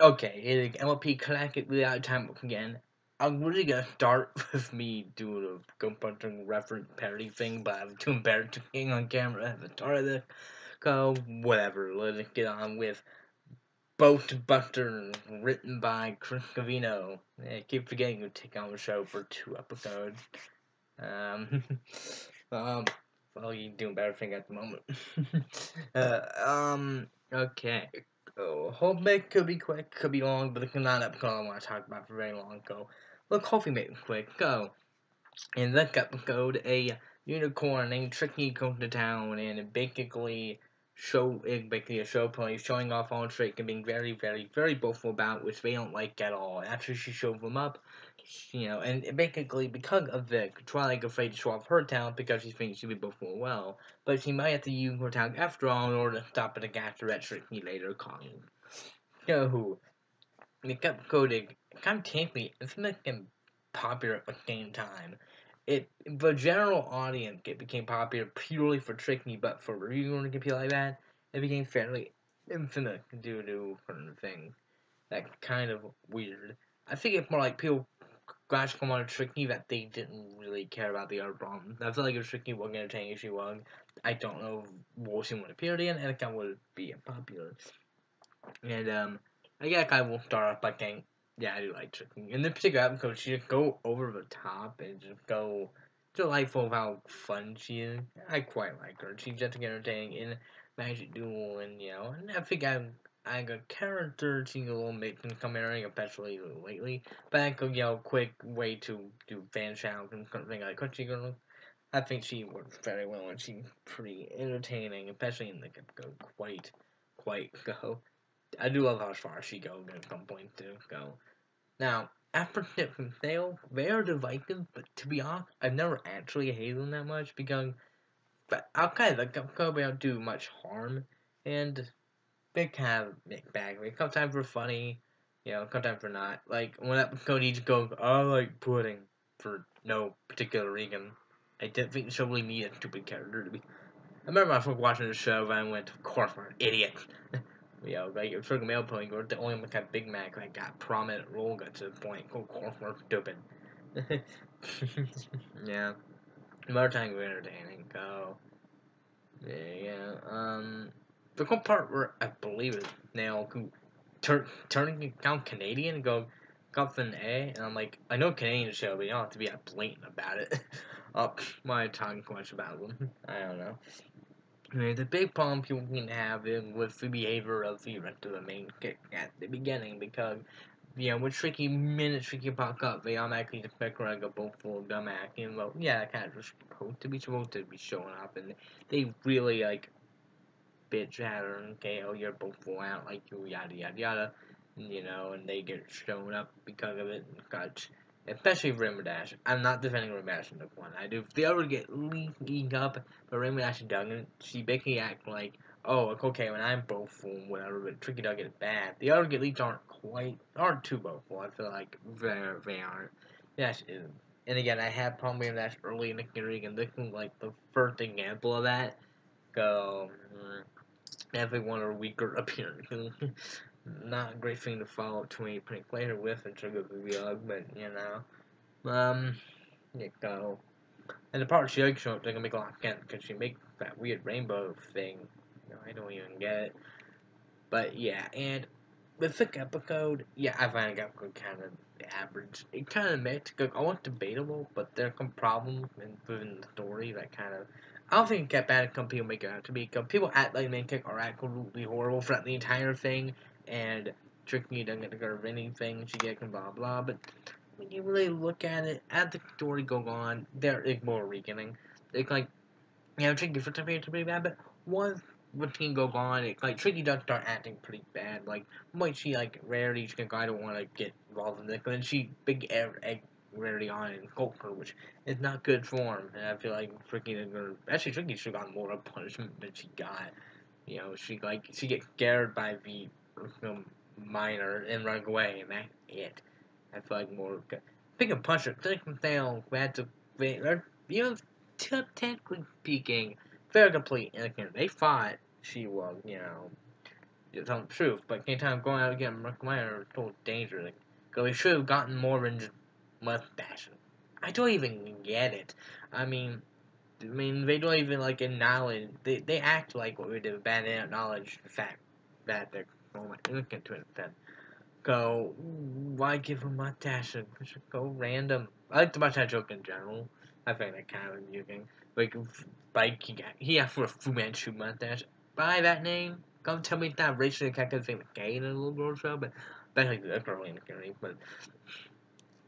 Okay, it MLP collected without time again. I'm really gonna start with me doing a gun punching reference parody thing, but I'm too embarrassed to being on camera at the start of this. Go, whatever, let's get on with Boast Buster, written by Chris Savino. I keep forgetting to take on the show for two episodes. Um, um, well, you're doing better thing at the moment. uh, um, okay. Oh, hope it could be quick, could be long, but it's not up because I want to talk about for very long. Go. Look, hopefully make it quick. Go. In this episode, a unicorn named Trixie comes to town and basically show eh, it basically a show pony showing off all trick and being very, very, very boastful about which they don't like at all. After she shows them up, you know, and basically because of Vic, Twilight afraid to show off her talent because she thinks she'll be boastful well, but she might have to use her talent after all in order to stop the red Trixie later calling. So, the episode kind of technically, it's making popular at the same time. It the general audience it became popular purely for Trixie, but for reviewing people like that, it became fairly infinite due to certain things. That kind of weird. I think it's more like people to come on a Trixie that they didn't really care about the other problem. I feel like if Trixie wasn't entertaining as she was, I don't know she would appear in, and it would be unpopular. And um, I guess I will start off by saying, yeah, I do like Trixie. In this particular episode, she just go over the top and just go delightful of how fun she is. I quite like her. She's just entertaining in Magic Duel, and you know, and I think I'm I got character she's a little bit comparing, especially lately. But I could, you know, quick way to do fan shout and something like Crunchy Girl. I think she works very well and she's pretty entertaining, especially in the go quite quite go. I do love how far she goes at some point to go. Now, after Tip from Sale, they are divisive, but to be honest, I've never actually hated them that much because but okay, the Kobe don't do much harm, and they kind of mixed bag. Like, sometimes for funny, you know, sometimes for not. Like, when episode each goes, I like pudding, for no particular reason. I didn't think show really needed a stupid character to be. I remember I was watching the show and I went, of course, we're an idiot. you know, like, like a male pony, we're the only one that got Big Mac that got prominent role got to the point, of course, we're stupid. yeah. More time we entertaining, go. Yeah, yeah, um, the cool part where I believe is now turn turning down Canadian go got an A, and I'm like, I know Canadian show, but you don't have to be that blatant about it. oh, why talking too much about them? I don't know. The big problem people can have is with the behavior of the rest of the main kick at the beginning because you know, when Trixie minutes Trixie pop up, they automatically expect her to go both full of dumb acting. Well, yeah, that kind of just supposed to be supposed to be showing up, and they really like bitch at her and okay, oh, you're both full out, like you yada yada yada, you know, and they get shown up because of it. And got, especially Rainbow Dash. I'm not defending Rainbow Dash in the one. I do. If they ever get leaking up, but Rainbow Dash doesn't, she basically act like oh, okay, when I'm boastful, whatever, but Trixie Dog is bad. The other get leaks aren't quite, aren't too boastful. I feel like they they aren't. Yes, and again, I had problem with that early in the series, and this is like the first example of that. Go, um, every one of weaker appearances. Not a great thing to follow 20 minutes later with in terms of vlog, but you know. Um, yeah, go. And the part she show up, gonna make a lot of sense because she makes that weird rainbow thing I don't even get it. But yeah, and with the episode, yeah, I find got kind of average. It kind of mixed. I want debatable, but there are some problems within the story that kind of. I don't think it got bad. Make it out to be. Because people act like kick are absolutely horrible throughout the entire thing, and Trixie doesn't get to go anything. She gets blah blah. But when you really look at it, at the story goes on, there is more weakening. It's like, you know, Trixie for to pretty bad, but once routine go on, it, like Trixie does start acting pretty bad. Like might she like rarely, she I don't want to get involved in this, but then she big egg rarity on and gulp her, which is not good form. And I feel like Trixie or actually Trixie should have gotten more of punishment than she got. You know, she like she gets scared by the um, miner and run away, and that's it. I feel like more pick a puncher, click and fail, bad to even technically speaking very complete innocent. They fought. She was, you know, tell the truth. But anytime going out again, Mark Meyer total danger. Like, cause we should have gotten more than just mustache. I don't even get it. I mean, I mean, they don't even like acknowledge. They they act like what we did, but they acknowledge the fact that they're. Oh my, look into it then. Go. Why give a mustache? Go random. I like the mustache joke in general. I find that kind of amusing. Like, like he got he asked for a Fu Manchu mustache. By that name, come tell me that racially connected thing gay in a little girl show, but that's like that's probably in the. But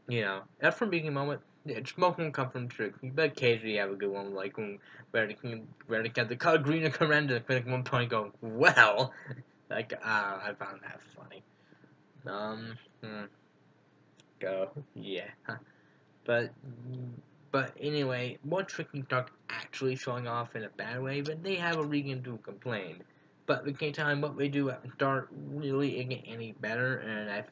you know, that's from beginning moment. Yeah, smoking come from trick. But occasionally you have a good one, like when they get the color green and Corenda, like one point go, well, like uh, I found that funny. Um, hmm. go, yeah, but but anyway, more Trixie Talk actually showing off in a bad way, but they have a reason to complain. But at the same time, what they do at start really isn't any better, and I,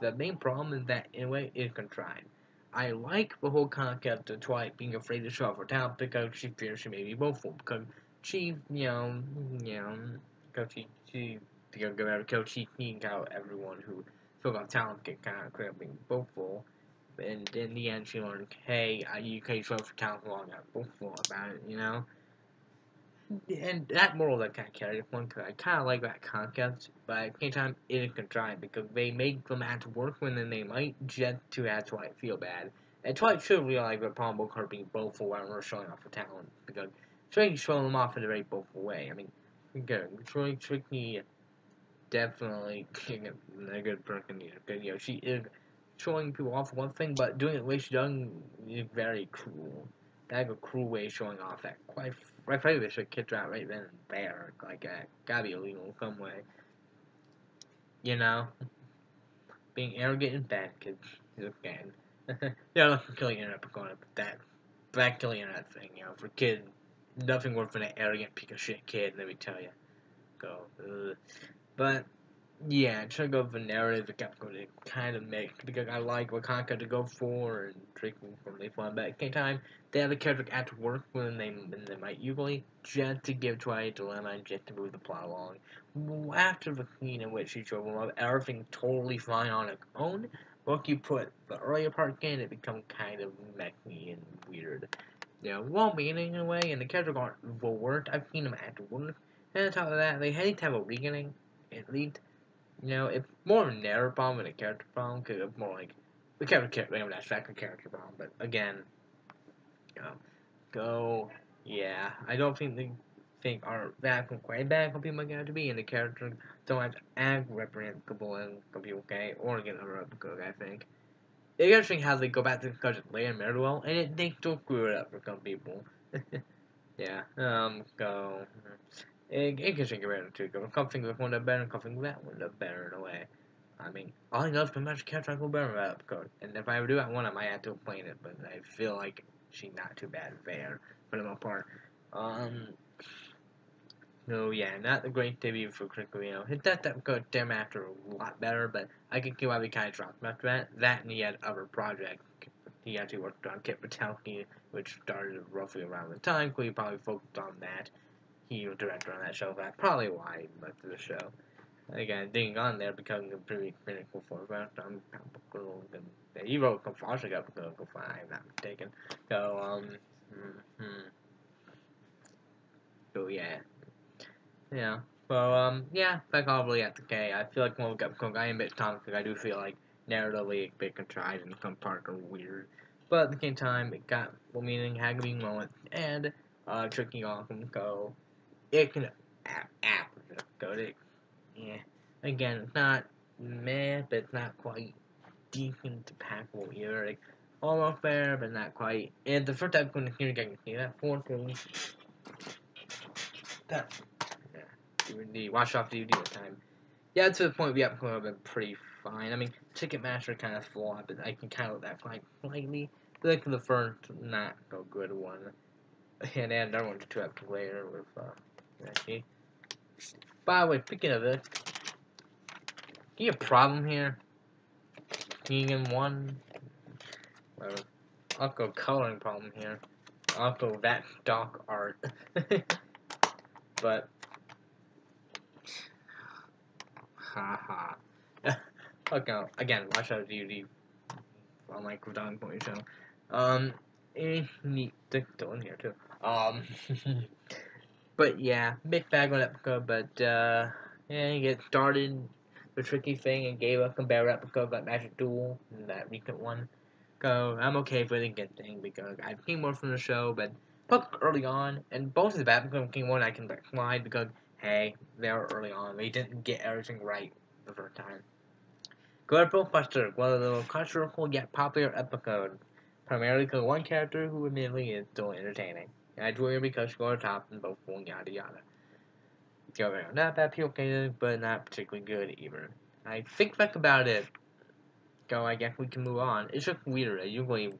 the main problem is that in a way it's contrived. I like the whole concept of Twilight being afraid to show off her talent because she fears she may be willful. Because she, you know, you know, because she, she, because she seeing how everyone who still got talent get kind of clear being willful. And in the end, she learned, hey, you can't show off your talent enough willful about it, you know? And that moral that kind of carried one because I kind of like that concept, but at the same time, it is contrived because they make them to work when then they might just to have Twilight feel bad. And Twilight should realize that with her being boastful while we're showing off her talent because Trixie showing them off in a very boastful way. I mean, good, Troy Trixie definitely a good person. You know, she is showing people off one thing, but doing it the way she does is very cruel. That's a cruel way of showing off that quite Right, probably they should kick out right then and there. Like, uh, gotta be illegal some way. You know? Being arrogant and bad kids is okay. yeah, look for killing internet going up that. That killing internet thing, you know, for kids. Nothing worse than an arrogant piece of shit kid, let me tell you. Go. Ugh. But, yeah, trying to go for narrative, it got kind of mixed because I like content to go for and drinking from the fun, but at the same time, they have the character at to work when they when they might usually just to give Twilight a dilemma and just to move the plot along. After the scene in which she showed love, everything totally fine on its own. Once you put the earlier part in, it becomes kind of messy and weird. Know, well meaning in a way, and the characters aren't worked. I've seen them at work. And on top of that, they had to have a beginning, at least. You know, it's more of a narrative problem than a character problem, because it's more like the character, you know, that's a character problem. But again, go, go, yeah. I don't think they think are that quite bad for people get to be, and the character don't have to act replicable and some people okay, or get a replicable, I think. It's interesting how they go back to the discussion later in Meridwell, and it, they still screw it up for some people. yeah, um, go. It, gets better too. Come think of one that better, think of that one that better in a way. I mean, all I know is much catch go better that code. And if I do that one, I might have to explain it, but I feel like she's not too bad there for the most part. Um, no, yeah, not the great debut for Cricolino. Hit that that good damn after a lot better, but I can see why we kind of dropped him after that. That and he had other projects. He actually worked on Kick Buttowski, which started roughly around the time, so he probably focused on that. He was director on that show, that's probably why he left the show again, digging on there becoming a pretty critical photograph. I'm he wrote Foster up Clinical Five, I'm not mistaken. So, um, hmm. So, yeah. Yeah. So, um, yeah, back probably at the K. I feel like when we got I am a bit because I do feel like narratively a bit contrived and some parts are weird. But at the same time, it got well meaning, had a moment, and, uh, tricking off and go. It can app, go to yeah. Again, it's not meh, but it's not quite decent impactful either. Like, almost there, but not quite. And the first time when you're getting see that fourth one. That yeah, DVD, watch off DVD this time. Yeah, to the point we have been pretty fine. I mean, Ticketmaster kind of flawed, but I can kind of let that fly slightly. Like the first, not so good one. And then another one to two episodes later with, uh, actually. By the way, speaking of this, you have a problem here? Keegan one. Well, I'll go coloring problem here. I'll go that stock art. but ha ha. okay, again, watch out DVD on my Dog Point show. Um, eh, neat to throw in here too. Um, but yeah, big bag on Epica, but uh, yeah, you get started the Trixie thing and gave up compare Replica that Magic Duel, that recent one. So I'm okay with the good thing because I've seen more from the show, but both early on, and both of the Batman King one I can like decline because hey, they were early on. They didn't get everything right the first time. Good Buster, one of the most controversial yet popular episodes, primarily because one character who admittedly is still entertaining. And I enjoy her because she got top in both one yada yada. Go around. Not bad people but not particularly good either. I think back about it. Go, I guess we can move on. It's just weird. Usually,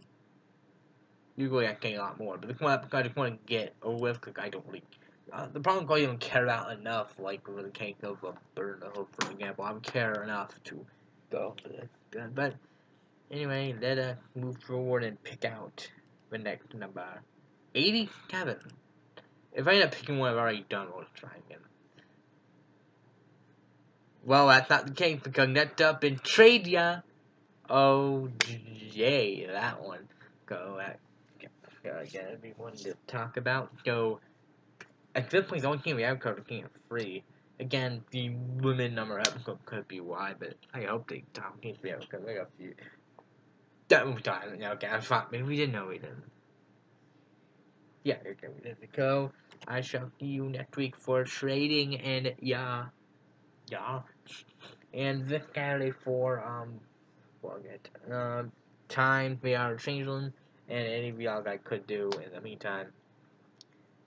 usually I think a lot more, but the one I just want to get over with because I don't really. Uh, the problem is I don't care about enough, like the case of a bird, for example. I don't care enough to go for this. But anyway, let us move forward and pick out the next number. 87. If I end up picking one I've already done, we'll try again. Well, that's not the case because next up in Tradia. Oh, yay, that one. Go, uh, gotta get everyone to talk about. Go, at this point, the only thing we have covered is free. Again, the women number episode could be why, but I hope they talk to me because I got a few. That was time. Okay, I'm fine. Maybe we didn't know we didn't. Yeah, okay, we didn't go. I shall see you next week for trading and yeah, yeah, and this Saturday for um, forget um, time we are changing and any vlog I could do in the meantime.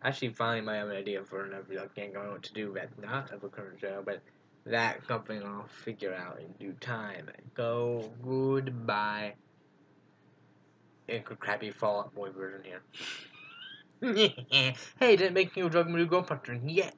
Actually, finally, might have an idea for another vlog. Can't know what to do that's not of a current show, but that something I'll figure out in due time. Go goodbye. It's a crappy Fall Out Boy version here. hey, didn't make you drug me to go yet.